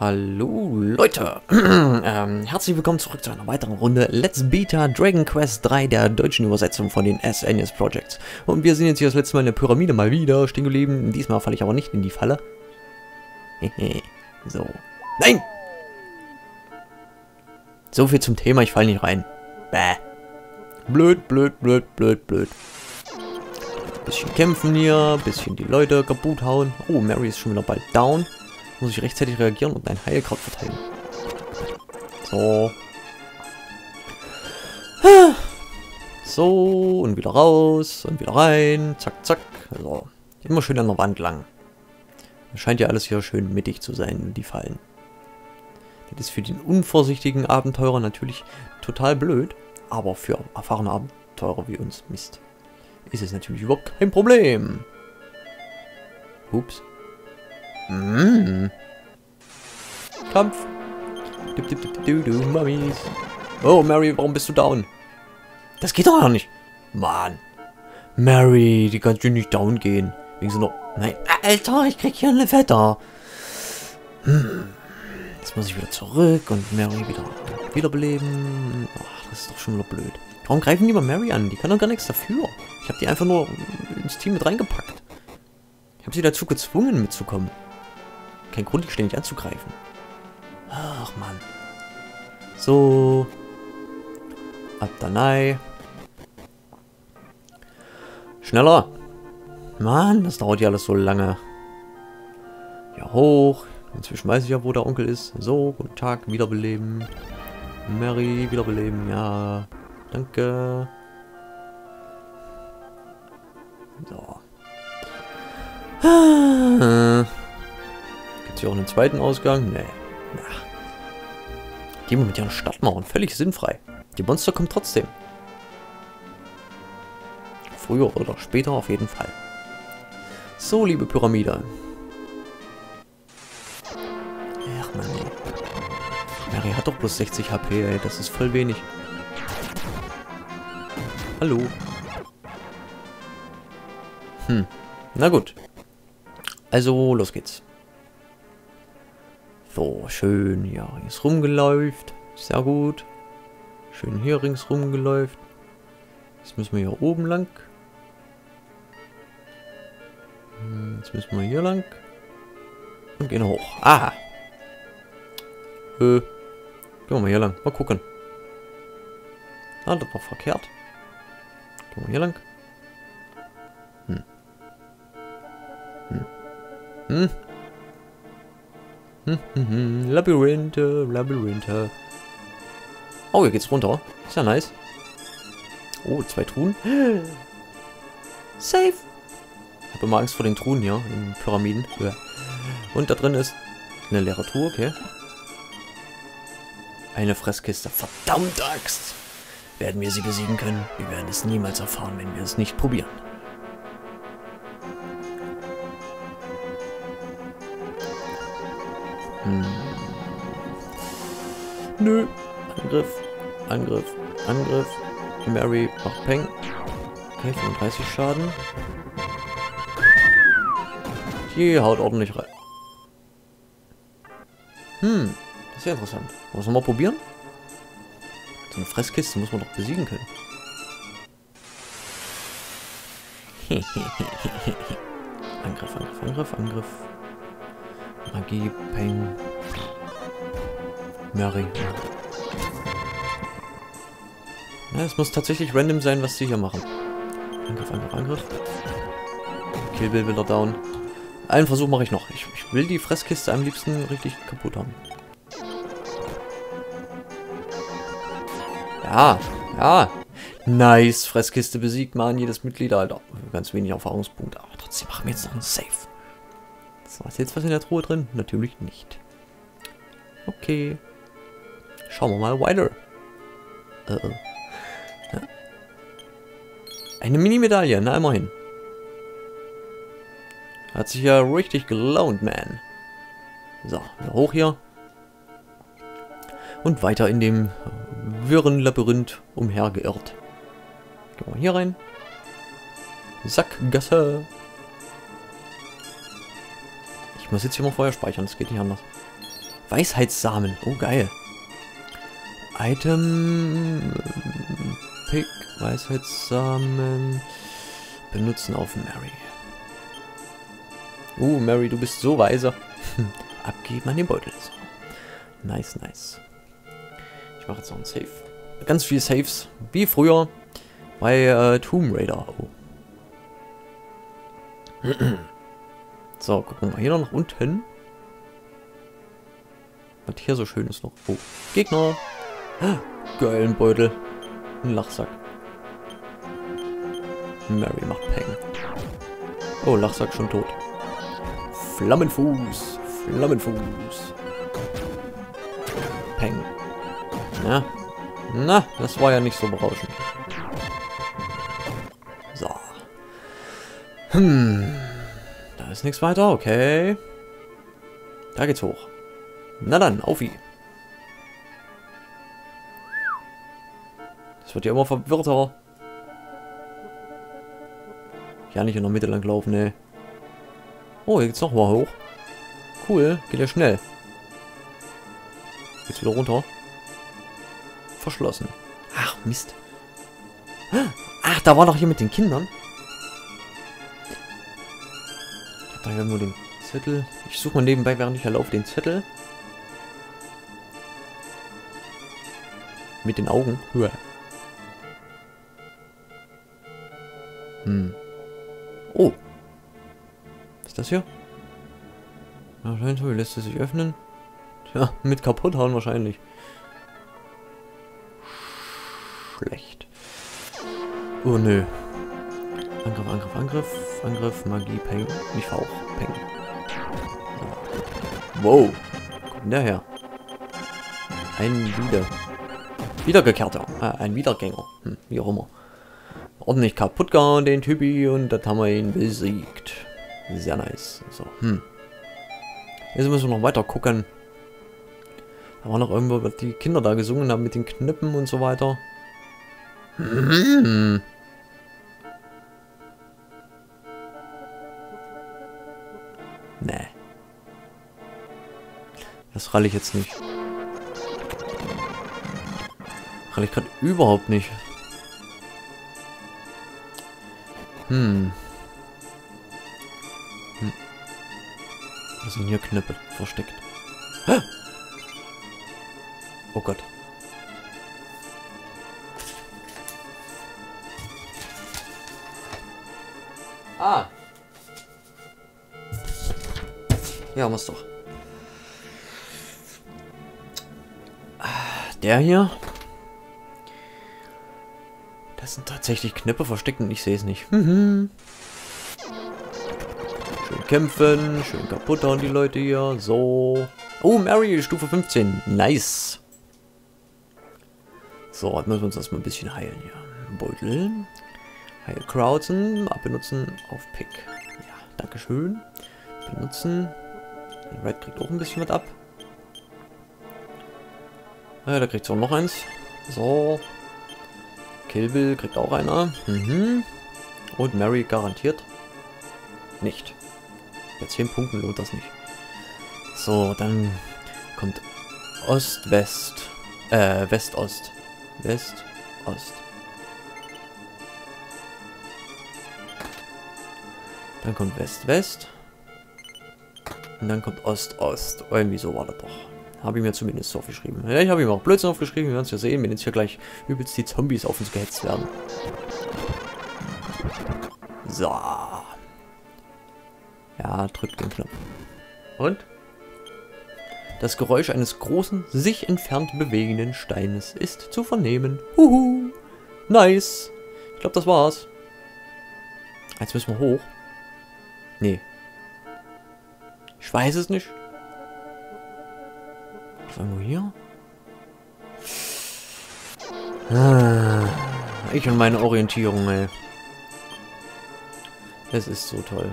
Hallo Leute, ähm, herzlich willkommen zurück zu einer weiteren Runde Let's Beta Dragon Quest 3 der deutschen Übersetzung von den SNES Projects. Und wir sind jetzt hier das letzte Mal in der Pyramide mal wieder stehen geblieben. Diesmal falle ich aber nicht in die Falle. so. Nein! So viel zum Thema, ich falle nicht rein. Bäh. Blöd, blöd, blöd, blöd, blöd. Bisschen kämpfen hier, bisschen die Leute kaputt hauen. Oh, Mary ist schon wieder bald down. Muss ich rechtzeitig reagieren und ein Heilkraut verteilen. So. So, und wieder raus und wieder rein. Zack, zack. So. Immer schön an der Wand lang. Scheint ja alles hier schön mittig zu sein, die Fallen. Das ist für den unvorsichtigen Abenteurer natürlich total blöd, aber für erfahrene Abenteurer wie uns Mist. Ist es natürlich überhaupt kein Problem. Ups. Mmh. Kampf. Dip, dip, dip, du, du, Mummies. Oh, Mary, warum bist du down? Das geht doch noch nicht. Mann. Mary, die kannst du nicht down gehen. Wegen so noch... Nein, Alter, ich krieg hier eine Wetter. Hm. Jetzt muss ich wieder zurück und Mary wieder wiederbeleben. Ach, das ist doch schon wieder blöd. Warum greifen die mal Mary an? Die kann doch gar nichts dafür. Ich habe die einfach nur ins Team mit reingepackt. Ich habe sie dazu gezwungen mitzukommen kein Grund, die ständig anzugreifen. Ach, Mann. So. Ab Abdanei. Schneller. Mann, das dauert ja alles so lange. Ja, hoch. Inzwischen weiß ich ja, wo der Onkel ist. So, guten Tag, wiederbeleben. Mary, wiederbeleben, ja. Danke. So. Hier auch einen zweiten Ausgang? Nee. Ach. Die mit ihren Stadtmauern. Völlig sinnfrei. Die Monster kommen trotzdem. Früher oder später auf jeden Fall. So, liebe Pyramide. Ach man, ey. Mary hat doch bloß 60 HP, ey. Das ist voll wenig. Hallo. Hm. Na gut. Also, los geht's. So, schön hier rings rumgeläuft. Sehr gut. Schön hier rings rumgeläuft. Jetzt müssen wir hier oben lang. Hm, jetzt müssen wir hier lang. Und gehen hoch. Aha. Äh. Gehen wir mal hier lang. Mal gucken. Ah, das war verkehrt. Gehen wir hier lang. Hm. Hm. Hm. Labyrinthe, Labyrinthe. Oh, hier geht's runter. Ist ja nice. Oh, zwei Truhen. Safe. Ich habe immer Angst vor den Truhen hier in Pyramiden. Und da drin ist eine leere Truhe, okay. Eine Fresskiste. Verdammt Axt. Werden wir sie besiegen können? Wir werden es niemals erfahren, wenn wir es nicht probieren. Nö. Angriff. Angriff. Angriff. Mary macht Peng. Okay, 35 Schaden. Die haut ordentlich rein. Hm, das ist ja interessant. Wollen wir mal probieren? So eine Fresskiste muss man doch besiegen können. Angriff, Angriff, Angriff, Angriff. Magie, Peng. Mary. Ja, es muss tatsächlich random sein, was sie hier machen. Angriff, Angriff, Angriff. Kill Bill wieder down. Einen Versuch mache ich noch. Ich, ich will die Fresskiste am liebsten richtig kaputt haben. Ja, ja. Nice, Fresskiste besiegt, man. Jedes Mitglied, Alter. Ganz wenig Erfahrungspunkte. Aber trotzdem machen wir jetzt noch einen Safe. So, ist jetzt was in der Truhe drin? Natürlich nicht. Okay. Schauen wir mal weiter. Uh ja. Eine Mini-Medaille, na immerhin. Hat sich ja richtig gelohnt, man. So, hoch hier. Und weiter in dem wirren Labyrinth umhergeirrt. Gehen wir hier rein. Sackgasse. Ich muss jetzt hier mal vorher speichern, das geht nicht anders. Weisheitssamen. Oh, geil. Item. Pick. Weisheitssamen. Benutzen auf Mary. Uh, Mary, du bist so weise. Abgeben an den Beutel. Nice, nice. Ich mache jetzt noch ein Save. Ganz viel Saves. Wie früher bei äh, Tomb Raider. Oh. so, gucken wir mal hier noch nach unten. Was hier so schön ist noch. Oh, Gegner. Geilen Beutel. Ein Lachsack. Mary macht Peng. Oh, Lachsack schon tot. Flammenfuß. Flammenfuß. Peng. Na. Na, das war ja nicht so berauschend. So. Hm. Da ist nichts weiter, okay. Da geht's hoch. Na dann, auf wie. Wird ja immer verwirrter. Ja, nicht in der Mitte lang laufen, ne. Oh, hier geht's noch mal hoch. Cool, geht ja schnell. Geht's wieder runter. Verschlossen. Ach, Mist. Ach, da war doch hier mit den Kindern. Ich hab da nur den Zettel. Ich suche mal nebenbei, während ich hier laufe, den Zettel. Mit den Augen. Höher. Das hier? Anscheinend so, lässt es sich öffnen. Tja, mit kaputt hauen wahrscheinlich. Schlecht. Oh nö. Angriff, Angriff, Angriff, Angriff, Magie, Peng. Nicht Fauch, Peng. Wow. Wo kommt der her? Ein Wieder. Wiedergekehrter. Äh, ein Wiedergänger. Hm, wie auch immer. Ordentlich kaputt gehauen, den Typi, und das haben wir ihn besiegt. Sehr nice. So, hm. Jetzt müssen wir noch weiter gucken. Da war noch irgendwo, was die Kinder da gesungen haben mit den Knippen und so weiter. Hm. Nee. Das ralle ich jetzt nicht. Ralle ich gerade überhaupt nicht. Hm. Sind hier Knöpfe versteckt? Oh Gott. Ah. Ja, muss doch. Der hier. Das sind tatsächlich Knöpfe versteckt und ich sehe es nicht. Schön kämpfen, schön kaputt hauen die Leute hier. So. Oh, Mary, Stufe 15. Nice. So, jetzt müssen wir uns erstmal ein bisschen heilen hier. Beutel. Heilkrauzen. Abbenutzen auf Pick. Ja, Dankeschön. Benutzen. Red kriegt auch ein bisschen was ab. Ja, da kriegt auch noch eins. So. Kill kriegt auch einer. Mhm. Und Mary garantiert nicht. Bei 10 Punkten lohnt das nicht. So, dann kommt Ost-West. Äh, West-Ost. West, Ost. Dann kommt West, West. Und dann kommt Ost, Ost. Irgendwie so war das doch. Habe ich mir zumindest so aufgeschrieben. Ja, ich habe ihm auch Blödsinn aufgeschrieben. Wir werden es ja sehen, wenn jetzt hier gleich übelst die Zombies auf uns gehetzt werden. So. Ja, drückt den Knopf. Und? Das Geräusch eines großen, sich entfernt bewegenden Steines ist zu vernehmen. Huhu. Nice. Ich glaube, das war's. Jetzt müssen wir hoch. Nee. Ich weiß es nicht. Was haben wir hier? Ah, ich und meine Orientierung, ey. Es ist so toll.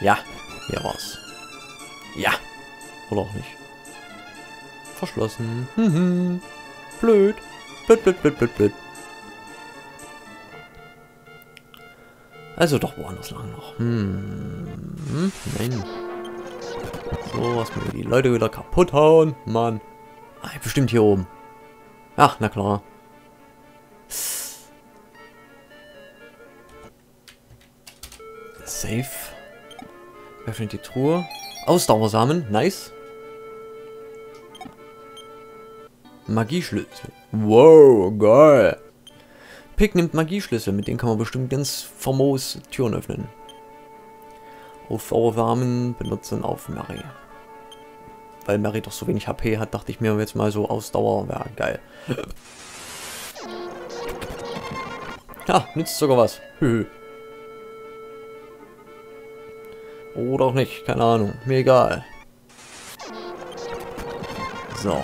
Ja, hier war's. Ja. Oder auch nicht. Verschlossen. Mhm. Blöd. Blöd, blöd, blöd, blöd, blöd. Also doch woanders lang noch. Hm. hm nein. So, was mir die Leute wieder kaputt hauen. Mann. Ah, bestimmt hier oben. Ach, na klar. Safe. Öffnet die Truhe. Ausdauersamen. Nice. Magieschlüssel. Wow, geil. Pick nimmt Magieschlüssel. Mit denen kann man bestimmt ganz famos Türen öffnen. Aufbauersamen benutzen auf Mary. Weil Mary doch so wenig HP hat, dachte ich mir jetzt mal so Ausdauer wäre geil. Ja, nützt sogar was. Oder auch nicht, keine Ahnung. Mir egal. So.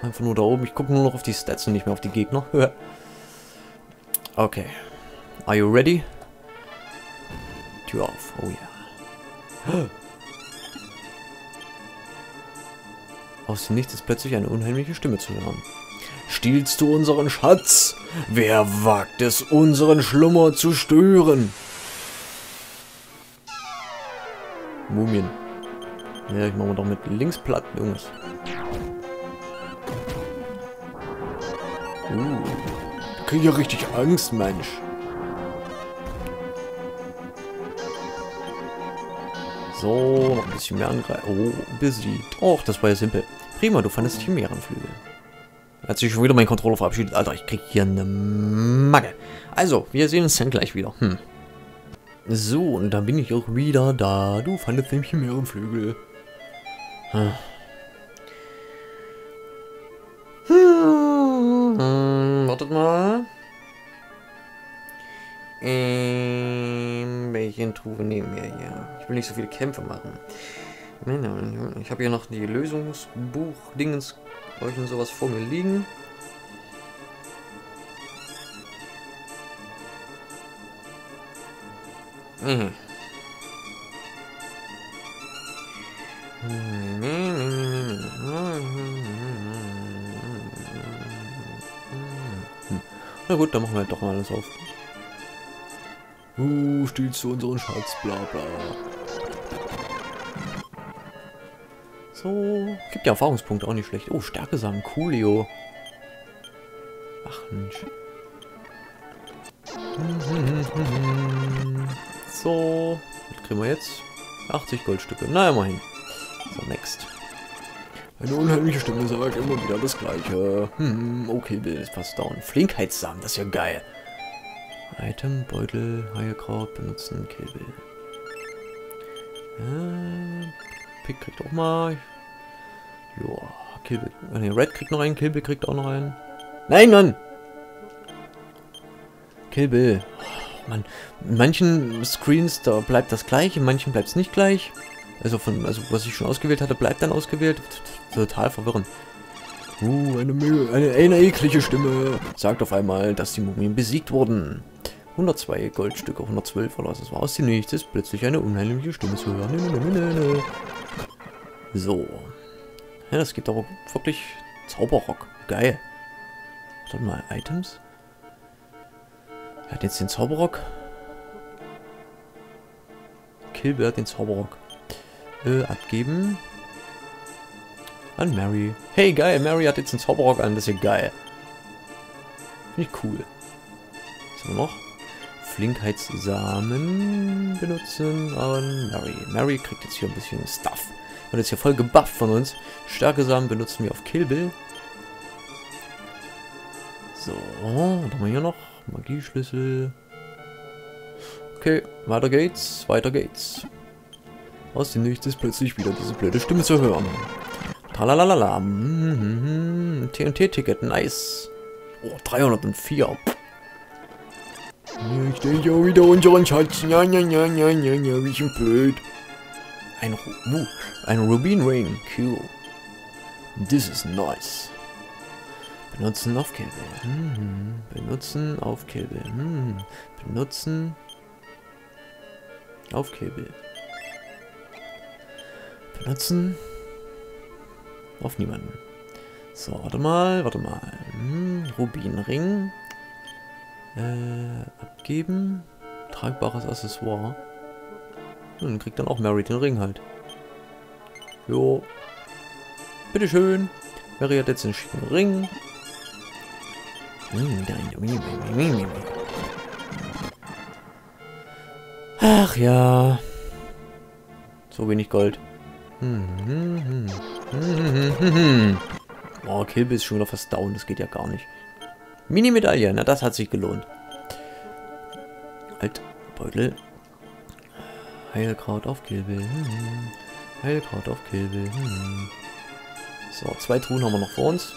Einfach nur da oben. Ich gucke nur noch auf die Stats und nicht mehr auf die Gegner. okay. Are you ready? Tür auf. Oh ja. Aus dem Nichts ist plötzlich eine unheimliche Stimme zu hören. Stiehlst du unseren Schatz? Wer wagt es, unseren Schlummer zu stören? Mumien. Ja, ich mache doch mit links platt, Jungs. Uh, ich kriege ja richtig Angst, Mensch. So, noch ein bisschen mehr angreifen. Oh, besiegt. Och, das war ja simpel. Prima, du fandest Chimärenflügel. Hat sich schon wieder mein Controller verabschiedet. Alter, ich krieg hier eine Macke. Also, wir sehen uns dann gleich wieder. Hm. So, und dann bin ich auch wieder da. Du fandest den Chimärenflügel. Hm. Hm, wartet mal. Ähm, welchen Truhe nehmen wir hier? Ich will nicht so viele Kämpfe machen. Ich habe hier noch die Lösungsbuch-Dingens euch und sowas vor mir liegen. Mhm. Na gut, dann machen wir halt doch mal alles auf. Uh, stiehlst du unseren Schatz, bla bla. So, gibt ja Erfahrungspunkte, auch nicht schlecht. Oh, Stärkesamen, coolio. Ach Mensch. Kriegen wir jetzt? 80 Goldstücke. Na, immerhin. So, next. Eine unheimliche Stimme sagt immer wieder das Gleiche. Hm, okay, Bill ist fast down. Flinkheitssamen, das ist ja geil. Item, Beutel, Heilkraut benutzen, Killbill. Äh, Pick kriegt auch mal. Joa, Killbill. Ah, ne, Red kriegt noch einen, Killbill kriegt auch noch einen. Nein, Mann! Killbill. Oh, Mann, in manchen Screens, da bleibt das gleich, in manchen bleibt es nicht gleich. Also von, also was ich schon ausgewählt hatte, bleibt dann ausgewählt. Total verwirrend. Uh, eine, eine, eine eklige Stimme sagt auf einmal, dass die Mumien besiegt wurden. 102 Goldstücke, 112 oder was das war. Aus dem Nichts plötzlich eine unheimliche Stimme zu hören. So. Ja, das gibt aber wirklich Zauberrock. Geil. Warte mal, Items? Er hat jetzt den Zauberrock. Kilber hat den Zauberrock. Äh, abgeben. An Mary. Hey, geil, Mary hat jetzt den Zauberrock an. Das ist ja geil. Finde ich cool. Was haben wir noch? Flinkheitssamen benutzen an Mary. Mary kriegt jetzt hier ein bisschen Stuff. Und jetzt hier voll gebufft von uns. Stärkesamen benutzen wir auf Kill Bill. So, was haben wir hier noch? Magieschlüssel. Okay, weiter geht's, weiter geht's. Aus dem Nichts ist plötzlich wieder diese blöde Stimme zu hören. Tralalala. TNT-Ticket, nice. Oh, 304. Ich denke auch wieder unseren Schatz. Ja, ja, ja, ja, ja, ja, wie schon blöd. Ein, uh, ein Rubin Ring. Cool. This is nice. Benutzen auf Kill Hm, benutzen auf Kill Hm, benutzen auf Kill Benutzen auf niemanden. So, warte mal, warte mal. Hm, Rubinring. Äh, abgeben. Tragbares Accessoire. Und kriegt dann auch Mary den Ring halt. Jo. Bitteschön. Mary hat jetzt einen schicken Ring. Ach ja. So wenig Gold. Oh, Kilby ist schon wieder fast down. Das geht ja gar nicht. Mini-Medaille. Na, das hat sich gelohnt. Altbeutel. Heilkraut auf Kilby. Heilkraut auf Kilby. So, zwei Truhen haben wir noch vor uns.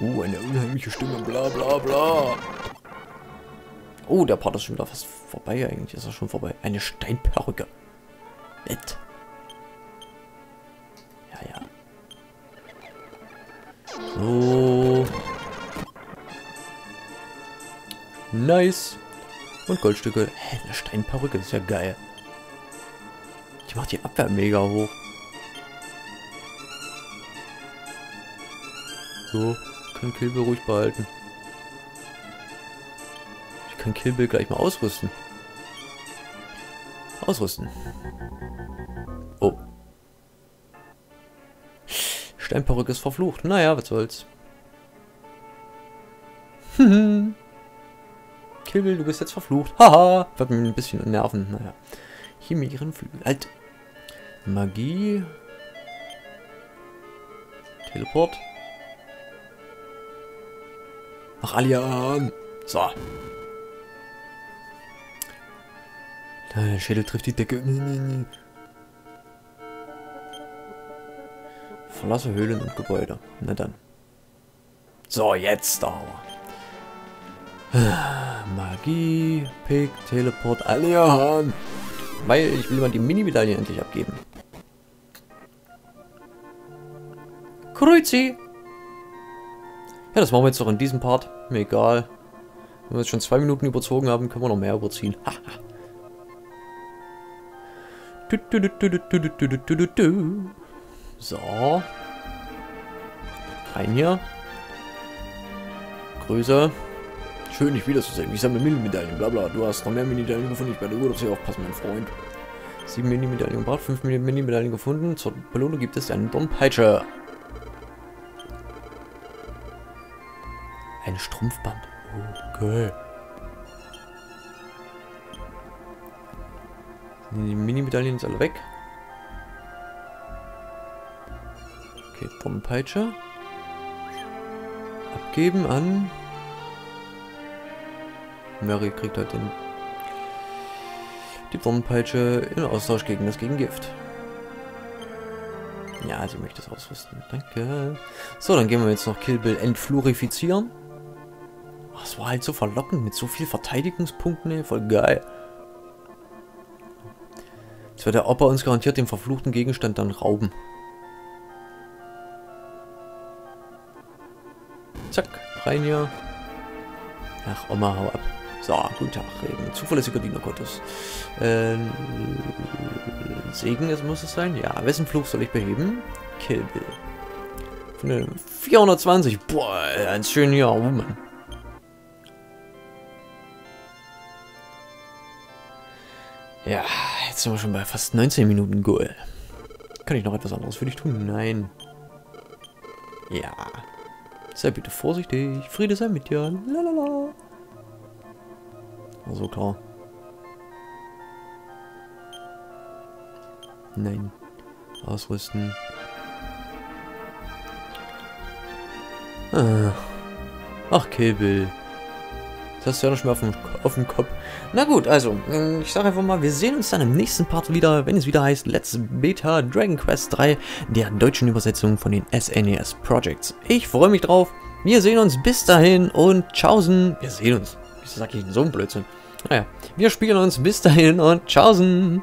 Uh, eine unheimliche Stimme, bla bla bla. Oh, der Part ist schon wieder fast vorbei eigentlich. Ist er schon vorbei. Eine Steinperücke. Nett. Ja, ja. So. Nice. Und Goldstücke. Hä, eine Steinperücke, das ist ja geil. Die macht die Abwehr mega hoch. So, kann Kilbe ruhig behalten. Ich kann Kilbe gleich mal ausrüsten. Ausrüsten. Oh. Steinperücke ist verflucht. Naja, was soll's. Kill, du bist jetzt verflucht. Haha. Wird mir ein bisschen nerven. Naja. Chimären Flügel. Halt. Magie. Teleport. Nach Alian. So. Der Schädel trifft die Decke. Verlasse Höhlen und Gebäude. Na dann. So, jetzt aber. Magie, Pick, Teleport, Alian. Weil ich will mal die Mini-Medaille endlich abgeben. Grüezi. Ja, das machen wir jetzt doch in diesem Part. Mir egal. Wenn wir jetzt schon zwei Minuten überzogen haben, können wir noch mehr überziehen. so. Rein hier. Grüße. Schön, dich wiederzusehen. Ich sammle Mini-Medaillen, bla bla. Du hast noch mehr Mini-Medaillen gefunden. Ich werde gut auf sie aufpassen, mein Freund. Sieben Mini-Medaillen gebracht, fünf Mini-Medaillen gefunden. Zur Belohnung gibt es einen Dompeitsche. Ein Strumpfband. Okay. Die Mini-Medaillen sind alle weg. Okay, Bombenpeitsche. Abgeben an... Mary kriegt halt den... Die Bombenpeitsche in Austausch gegen das Gegengift. Ja, sie möchte es ausrüsten. Danke. So, dann gehen wir jetzt noch Kill Bill entflurifizieren. Das war halt so verlockend mit so viel Verteidigungspunkten, ey. Voll geil. Jetzt wird der Opa uns garantiert den verfluchten Gegenstand dann rauben. Zack, rein hier. Ach, Oma, hau ab. So, guten Tag, Regen. Zuverlässiger Diener Gottes. Ähm, Segen, es muss es sein? Ja, wessen Fluch soll ich beheben? Kill Bill. Von 420. Boah, ein schöner Jahr, oh. Ja, jetzt sind wir schon bei fast 19 Minuten Goal. Kann ich noch etwas anderes für dich tun? Nein. Ja. Sei bitte vorsichtig. Friede sei mit dir. Lalala. Also klar. Nein. Ausrüsten. Ah. Ach, Kill Das hast du ja noch mehr auf dem, auf dem Kopf. Na gut, also, äh, ich sage einfach mal, wir sehen uns dann im nächsten Part wieder, wenn es wieder heißt Let's Beta Dragon Quest 3, der deutschen Übersetzung von den SNES e Projects. Ich freue mich drauf. Wir sehen uns bis dahin und tschaußen. Wir sehen uns. Wieso sag ich denn so ein Blödsinn? Naja, wir spielen uns bis dahin und tschaußen.